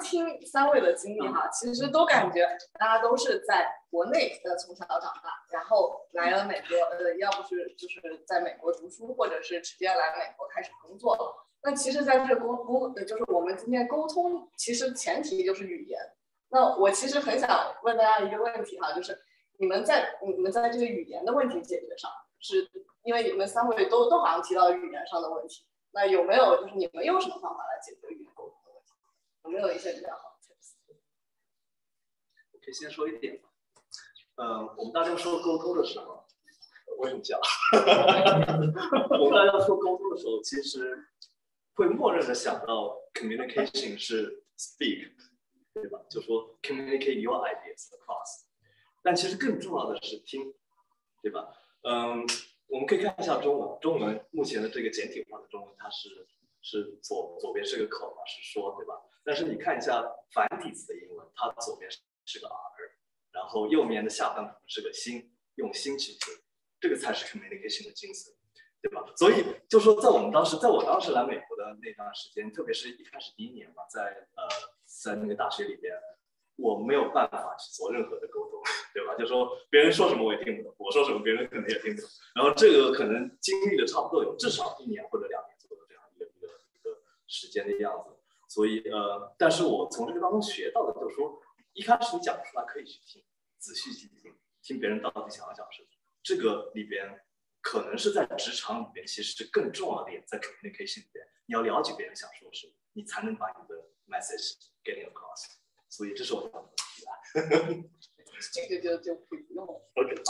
听三位的经历哈，其实都感觉大家都是在国内呃从小长大，然后来了美国，呃，要不是就是在美国读书，或者是直接来美国开始工作了。那其实在这沟沟，就是我们今天沟通，其实前提就是语言。那我其实很想问大家一个问题哈，就是你们在你们在这个语言的问题解决上，是因为你们三位都都好像提到语言上的问题，那有没有就是你们用什么方法来解决语言沟通？有没有一些比较好的 tips？我可以先说一点吧。呃，我们大家说沟通的时候，我什么讲？我们大家说沟通的时候，其实。会默认的想到 communication 是 speak，对吧？就说 communicate your ideas across，但其实更重要的是听，对吧？嗯，我们可以看一下中文，中文目前的这个简体化的中文，它是是左左边是个口嘛，是说，对吧？但是你看一下繁体字的英文，它左边是个 r，然后右面的下半部分是个心，用心去听，这个才是 communication 的精髓。对吧？所以就说，在我们当时，在我当时来美国的那段时间，特别是一开始第一年嘛，在呃，在那个大学里边，我没有办法去做任何的沟通，对吧？就说别人说什么我也听不懂，我说什么别人可能也听不懂。然后这个可能经历了差不多有至少一年或者两年左右这样一个一个一个时间的样子。所以呃，但是我从这个当中学到的就是说，一开始你讲出来可以去听，仔细去听，听别人到底想要讲什么，这个里边。可能是在职场里边，其实是更重要的点，在 communication 里边，你要了解别人想说什么，你才能把你的 message getting across。所以这是我的问题啊。这个就就不用。OK。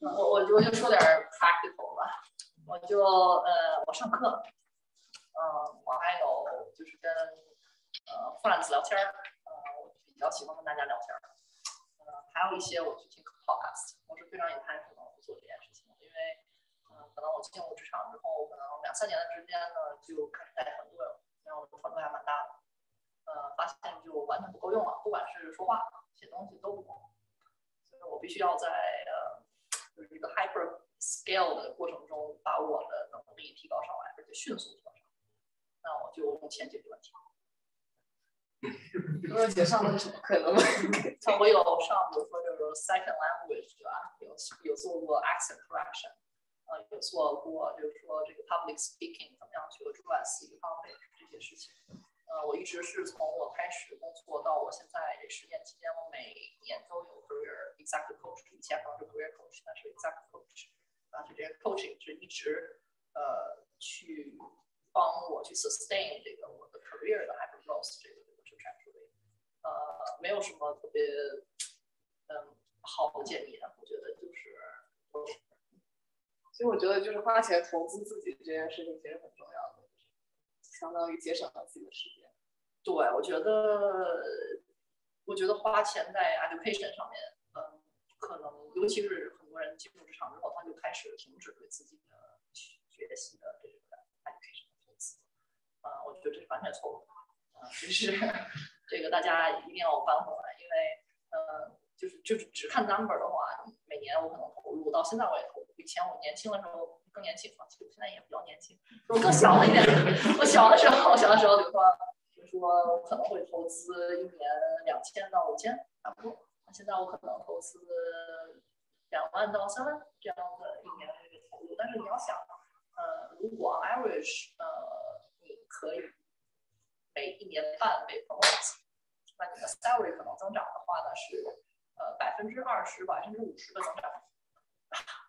我我我就说点 practical 吧。我就呃，我上课，嗯，我还有就是跟呃 friends 聊天儿，呃，我比较喜欢跟大家聊天儿，呃，还有一些我去听 podcast，我是非常有态度的，我做这件事情，因为。可能我进入职场之后，可能两三年的时间呢，就开始带团队了，然后团队还蛮大的，呃，发现就完全不够用了，不管是说话、写东西都不够，所以我必须要在呃，就是一个 hyper scale 的过程中，把我的能力提高上来，而且迅速提，就用钱解决问题。二姐上的是什么课呢？我有上，比如说就是 second language 对吧？有有做过 accent correction。呃，有做过，就是说这个 public speaking 怎么样去 address 一个 topic 这些事情。呃，我一直是从我开始工作到我现在这十年期间，我每年都有 career executive coach，以前可能是 career coach，但是 executive coach，啊，就这个 coaching 是一直呃去帮我去 sustain 这个我的 career 的 hyper growth 这个这个 trajectory。呃，没有什么特别嗯好的建议的，我觉得就是。所以我觉得，就是花钱投资自己这件事情其实很重要的，相当于节省了自己的时间。对，我觉得，我觉得花钱在 education 上面，嗯，可能尤其是很多人进入职场之后，他就开始停止对自己的学习的这个 education 的投资。啊，我觉得这是完全错误的。啊，其实 这个大家一定要翻回来，因为，呃，就是就是只看 number 的话，每年我可能投入到现在我也投入。以前我年轻的时候更年轻啊，其实我现在也比较年轻。我更小了一点，我小的时候，小的时候比如说，比如说我可能会投资一年两千到五千差不多。那现在我可能投资两万到三万这样的一年的这个投入。但是你要想，呃，如果 average，呃，你可以每一年半倍 promote，那你的 salary 可能增长的话呢是呃百分之二十、百分之五十的增长。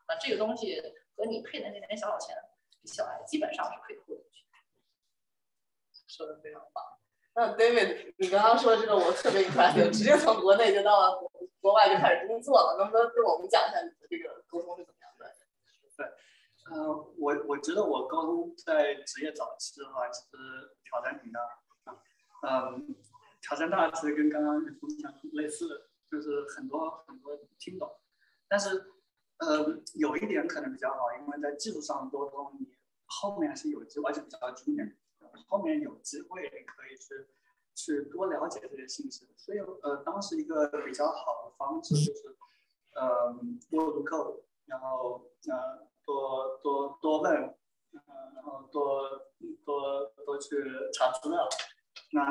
那这个东西和你配的那点小小钱比起来，基本上是可以过得去。说的非常棒。那 David，你刚刚说的这个我特别 impressive，直接从国内就到了国国外就开始工作了，能不能跟我们讲一下你的这个沟通是怎么样的？对，呃，我我觉得我沟通在职业早期的话，其实挑战挺大。嗯，挑战大其实跟刚刚分享类似，就是很多很多听懂，但是。呃，有一点可能比较好，因为在技术上沟通，你后面是有机会，而且比较经典，后面有机会可以去去多了解这些信息。所以，呃，当时一个比较好的方式就是，呃，多读 code，然后呃，多多多问，呃，然后多多多去查资料，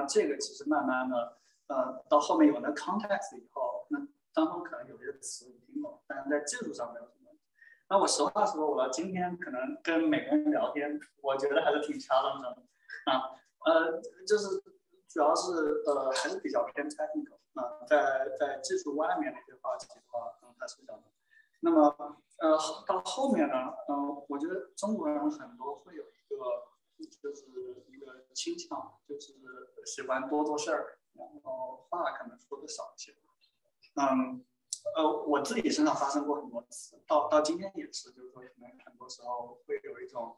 这个其实慢慢的，呃，到后面有了 context 以后，那当中可能有些词你听懂，但是在技术上没有什么问题。那我实话实说，我今天可能跟每个人聊天，我觉得还是挺 challenge 的啊，呃，就是主要是呃还是比较偏 technical 啊，在在技术外面的一些话题的话，可能还是比较。那么呃到后面呢，嗯，我觉得中国人很多会有一个就是一个倾向，就是喜欢多做事儿，然后话可能说的少一些。嗯，呃，我自己身上发生过很多次，到到今天也是，就是说可能很多时候会有一种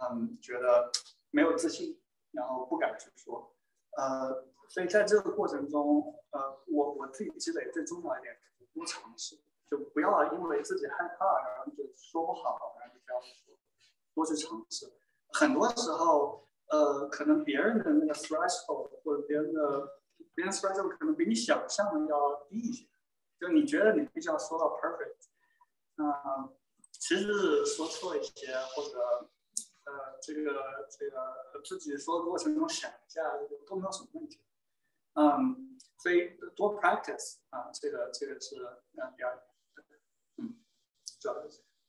嗯觉得没有自信，然后不敢去说。呃，所以在这个过程中，呃，我我自己积累最重要一点，多尝试。就不要因为自己害怕，然后就说不好，然后就不要说，多去尝试。很多时候，呃，可能别人的那个 threshold 或者别人的别人 threshold 可能比你想象的要低一些。就你觉得你必须要说到 perfect，那其实是说错一些，或者呃，这个这个自己说的过程中想一下，都没有什么问题。嗯，所以多 practice 啊，这个这个是嗯呃第二点。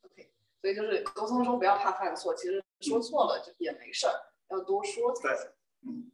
OK，所以就是沟通中不要怕犯错，其实说错了就也没事儿，要多说，对，嗯。